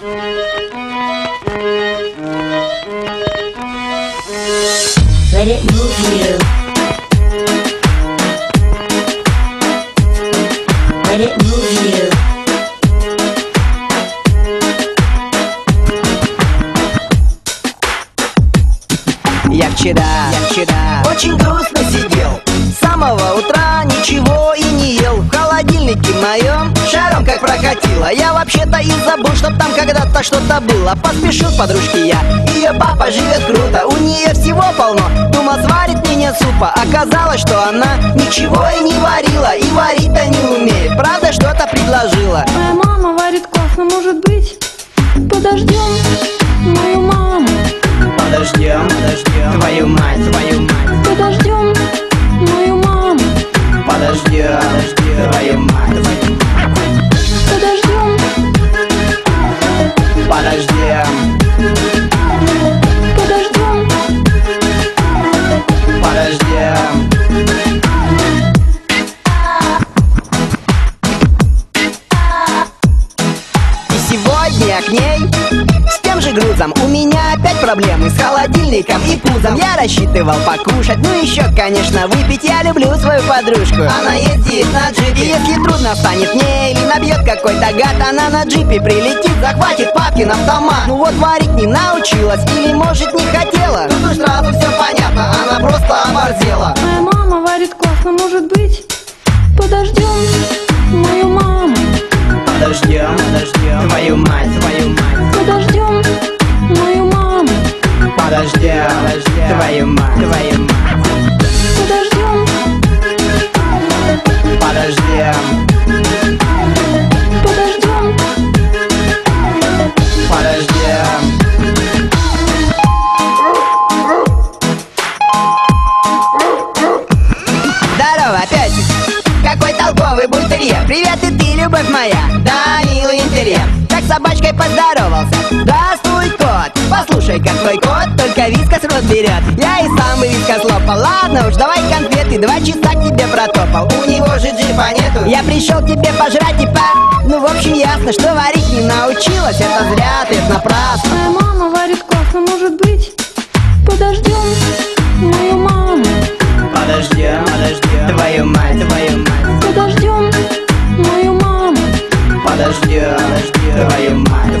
Let it move you. Let it move you. Я вчера, я вчера очень грустно сидел прокатило Я вообще-то и забыл, чтоб там когда-то что-то было. Поспешил к подружке я, ее папа живет круто. У нее всего полно, думал сварит мне супа. Оказалось, что она ничего и не варила И варить-то не умеет, правда что-то предложила. Моя мама варит классно, может быть Подождем мою маму. Подождем, подождем Твою мать, твою мать. Подождем мою маму. Подождем, подождем Твою мать, твою мать я к ней. С тем же грузом У меня опять проблемы с холодильником и пузом. Я рассчитывал покушать, ну еще, конечно, выпить. Я люблю свою подружку. Она ездит на джипе. Если трудно станет мне или набьет какой-то гад Она на джипе прилетит, захватит папкин автомат Ну вот варить не научилась или может не хотела? Тут уж сразу все понятно, она просто оборзела. Моя мама варит классно, может быть Привет, и ты, любовь моя Да, милый интерьер Как с собачкой поздоровался. Здравствуй, кот. Послушай, как твой кот Только вискас рот берет. Я и сам бы вискас лопал. Ладно уж, давай конфеты Два часа к тебе протопал. У него же джипа нету. Я пришел к тебе пожрать и по... Ну, в общем, ясно, что варить не научилась. Это зря, ты напрасно подождем Твою мать,